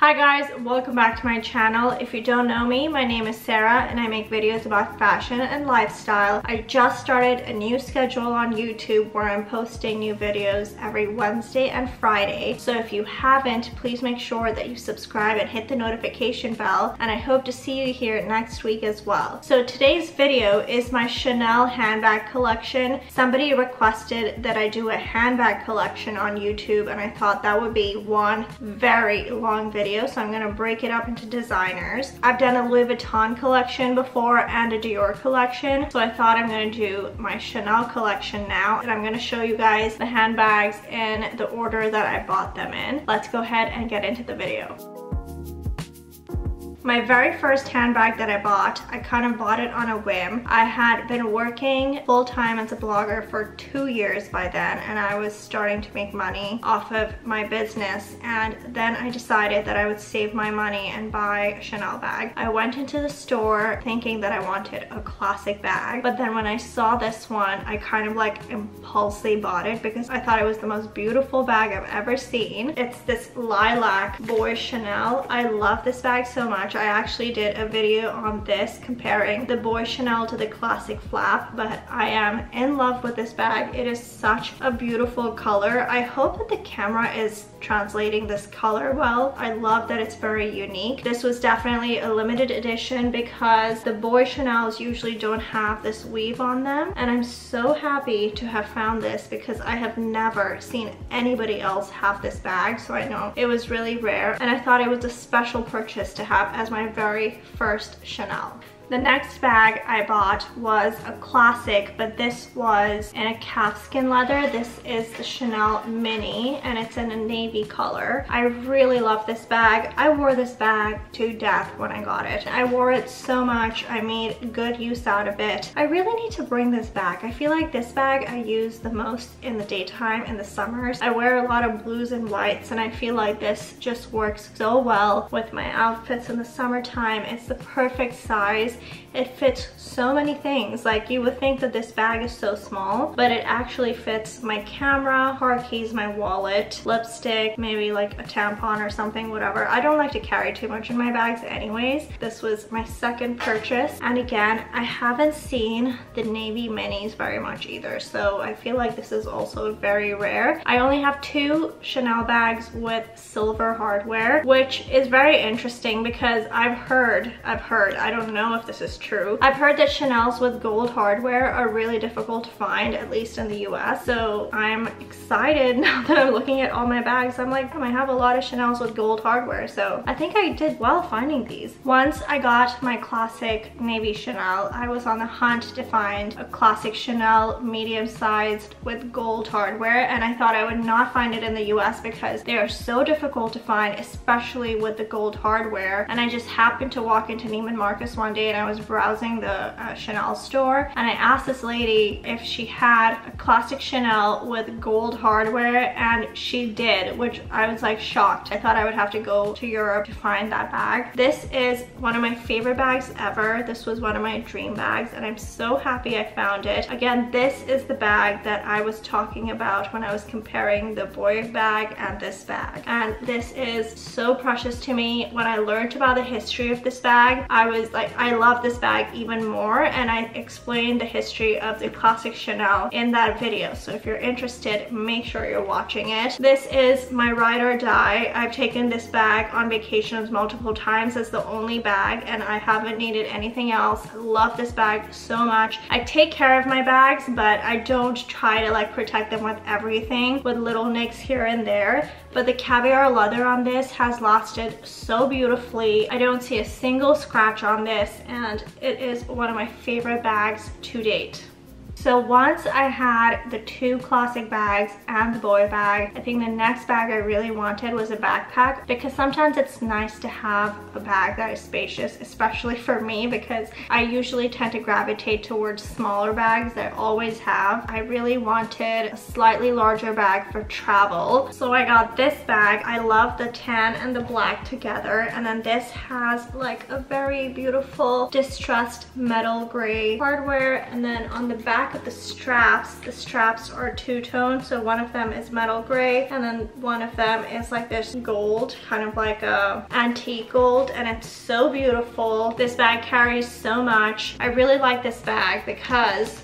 Hi guys, welcome back to my channel. If you don't know me, my name is Sarah and I make videos about fashion and lifestyle. I just started a new schedule on YouTube where I'm posting new videos every Wednesday and Friday. So if you haven't, please make sure that you subscribe and hit the notification bell and I hope to see you here next week as well. So today's video is my Chanel handbag collection. Somebody requested that I do a handbag collection on YouTube and I thought that would be one very long video video, so I'm gonna break it up into designers. I've done a Louis Vuitton collection before and a Dior collection, so I thought I'm gonna do my Chanel collection now, and I'm gonna show you guys the handbags in the order that I bought them in. Let's go ahead and get into the video. My very first handbag that I bought, I kind of bought it on a whim. I had been working full-time as a blogger for two years by then and I was starting to make money off of my business and then I decided that I would save my money and buy a Chanel bag. I went into the store thinking that I wanted a classic bag but then when I saw this one I kind of like impulsively bought it because I thought it was the most beautiful bag I've ever seen. It's this lilac boy Chanel. I love this bag so much I actually did a video on this comparing the Boy Chanel to the classic flap, but I am in love with this bag. It is such a beautiful color. I hope that the camera is translating this color well. I love that it's very unique. This was definitely a limited edition because the Boy Chanels usually don't have this weave on them. And I'm so happy to have found this because I have never seen anybody else have this bag. So I know it was really rare. And I thought it was a special purchase to have as my very first Chanel. The next bag I bought was a classic, but this was in a calfskin leather. This is the Chanel Mini, and it's in a navy color. I really love this bag. I wore this bag to death when I got it. I wore it so much. I made good use out of it. I really need to bring this back. I feel like this bag I use the most in the daytime, in the summers. I wear a lot of blues and whites, and I feel like this just works so well with my outfits in the summertime. It's the perfect size it fits so many things. Like you would think that this bag is so small, but it actually fits my camera, hard keys, my wallet, lipstick, maybe like a tampon or something, whatever. I don't like to carry too much in my bags anyways. This was my second purchase. And again, I haven't seen the navy minis very much either. So I feel like this is also very rare. I only have two Chanel bags with silver hardware, which is very interesting because I've heard, I've heard, I don't know if this is true. I've heard that Chanel's with gold hardware are really difficult to find, at least in the US. So I'm excited now that I'm looking at all my bags. I'm like, oh, I have a lot of Chanel's with gold hardware. So I think I did well finding these. Once I got my classic navy Chanel, I was on the hunt to find a classic Chanel medium sized with gold hardware. And I thought I would not find it in the US because they are so difficult to find, especially with the gold hardware. And I just happened to walk into Neiman Marcus one day and I was browsing the uh, Chanel store and I asked this lady if she had a classic Chanel with gold hardware and she did, which I was like shocked. I thought I would have to go to Europe to find that bag. This is one of my favorite bags ever. This was one of my dream bags and I'm so happy I found it. Again, this is the bag that I was talking about when I was comparing the boy bag and this bag. And this is so precious to me. When I learned about the history of this bag, I was like, I love this bag bag even more and I explained the history of the classic Chanel in that video. So if you're interested, make sure you're watching it. This is my ride or die. I've taken this bag on vacations multiple times as the only bag and I haven't needed anything else. Love this bag so much. I take care of my bags, but I don't try to like protect them with everything with little nicks here and there. But the caviar leather on this has lasted so beautifully. I don't see a single scratch on this and it is one of my favorite bags to date. So once I had the two classic bags and the boy bag, I think the next bag I really wanted was a backpack because sometimes it's nice to have a bag that is spacious, especially for me because I usually tend to gravitate towards smaller bags that I always have. I really wanted a slightly larger bag for travel. So I got this bag. I love the tan and the black together. And then this has like a very beautiful distressed metal gray hardware. And then on the back back, the straps, the straps are two-tone. So one of them is metal gray and then one of them is like this gold, kind of like a antique gold and it's so beautiful. This bag carries so much. I really like this bag because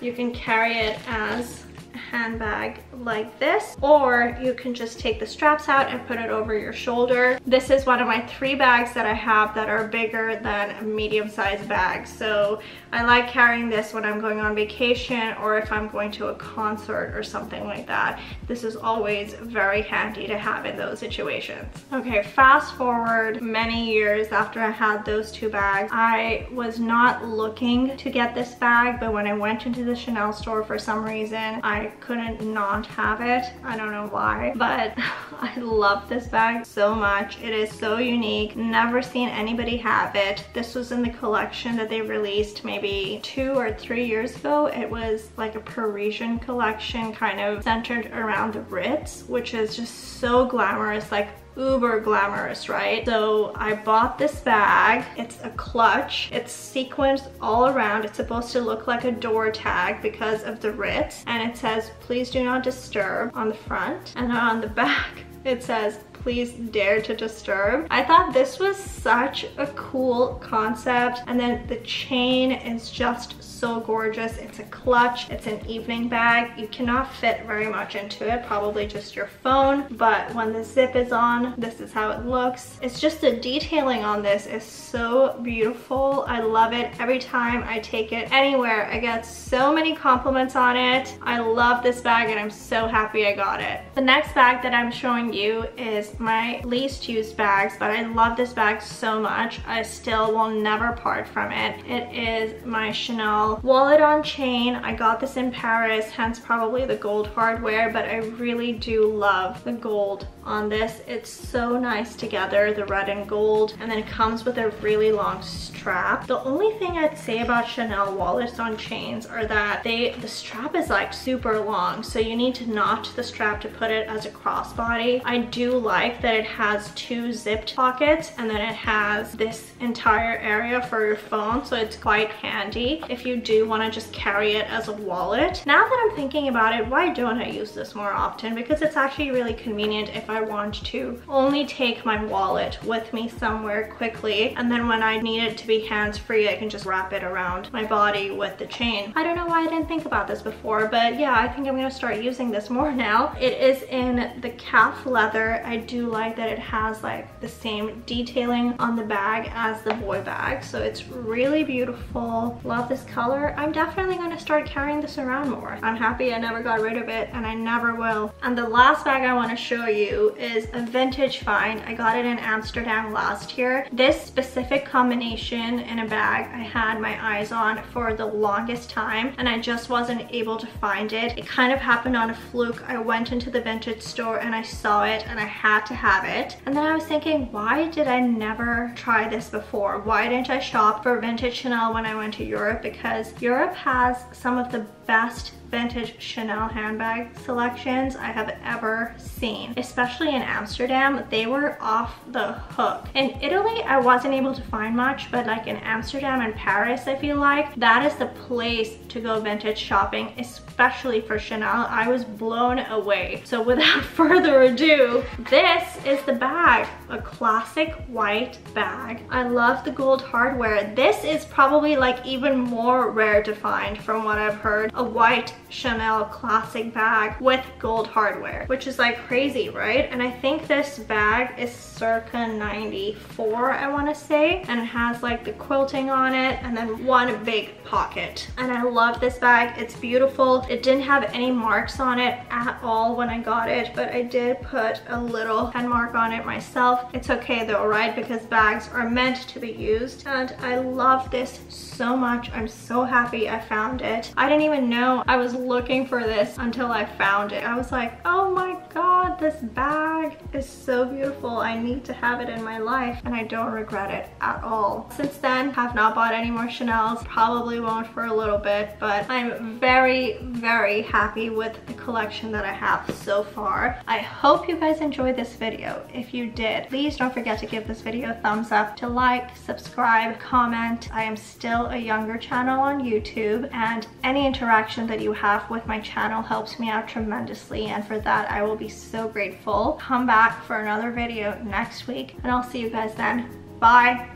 you can carry it as handbag like this or you can just take the straps out and put it over your shoulder. This is one of my three bags that I have that are bigger than a medium-sized bag. So I like carrying this when I'm going on vacation or if I'm going to a concert or something like that. This is always very handy to have in those situations. Okay, fast forward many years after I had those two bags, I was not looking to get this bag, but when I went into the Chanel store for some reason, I couldn't not have it. I don't know why, but I love this bag so much. It is so unique. Never seen anybody have it. This was in the collection that they released maybe two or three years ago. It was like a Parisian collection kind of centered around the Ritz, which is just so glamorous, like uber glamorous, right? So I bought this bag. It's a clutch. It's sequenced all around. It's supposed to look like a door tag because of the Ritz. And it says, please do not disturb on the front. And on the back, it says, please dare to disturb. I thought this was such a cool concept. And then the chain is just so gorgeous. It's a clutch, it's an evening bag. You cannot fit very much into it, probably just your phone. But when the zip is on, this is how it looks. It's just the detailing on this is so beautiful. I love it every time I take it anywhere. I get so many compliments on it. I love this bag and I'm so happy I got it. The next bag that I'm showing you is my least used bags, but I love this bag so much. I still will never part from it. It is my Chanel wallet on chain. I got this in Paris, hence probably the gold hardware, but I really do love the gold on this. It's so nice together, the red and gold, and then it comes with a really long strap. The only thing I'd say about Chanel wallets on chains are that they the strap is like super long, so you need to knot the strap to put it as a crossbody. I do like that it has two zipped pockets and then it has this entire area for your phone, so it's quite handy if you do want to just carry it as a wallet. Now that I'm thinking about it, why don't I use this more often? Because it's actually really convenient if I want to only take my wallet with me somewhere quickly. And then when I need it to be hands-free, I can just wrap it around my body with the chain. I don't know why I didn't think about this before, but yeah, I think I'm gonna start using this more now. It is in the calf leather. I do like that it has like the same detailing on the bag as the boy bag. So it's really beautiful. Love this color color, I'm definitely gonna start carrying this around more. I'm happy I never got rid of it and I never will. And the last bag I wanna show you is a vintage find. I got it in Amsterdam last year. This specific combination in a bag I had my eyes on for the longest time and I just wasn't able to find it. It kind of happened on a fluke. I went into the vintage store and I saw it and I had to have it. And then I was thinking, why did I never try this before? Why didn't I shop for vintage Chanel when I went to Europe? Because Europe has some of the best vintage Chanel handbag selections I have ever seen, especially in Amsterdam. They were off the hook. In Italy, I wasn't able to find much, but like in Amsterdam and Paris, I feel like that is the place to go vintage shopping, especially for Chanel. I was blown away. So without further ado, this is the bag, a classic white bag. I love the gold hardware. This is probably like even more rare to find from what I've heard a white Chanel classic bag with gold hardware, which is like crazy, right? And I think this bag is circa 94, I wanna say, and it has like the quilting on it and then one big pocket. And I love this bag, it's beautiful. It didn't have any marks on it at all when I got it, but I did put a little pen mark on it myself. It's okay though, right? Because bags are meant to be used. And I love this so much. I'm so happy I found it. I didn't even know I was was looking for this until I found it. I was like, oh my God, this bag is so beautiful. I need to have it in my life and I don't regret it at all. Since then, have not bought any more Chanel's. Probably won't for a little bit, but I'm very, very happy with the collection that I have so far. I hope you guys enjoyed this video. If you did, please don't forget to give this video a thumbs up, to like, subscribe, comment. I am still a younger channel on YouTube and any interaction that you have with my channel helps me out tremendously and for that I will be so grateful. Come back for another video next week and I'll see you guys then. Bye!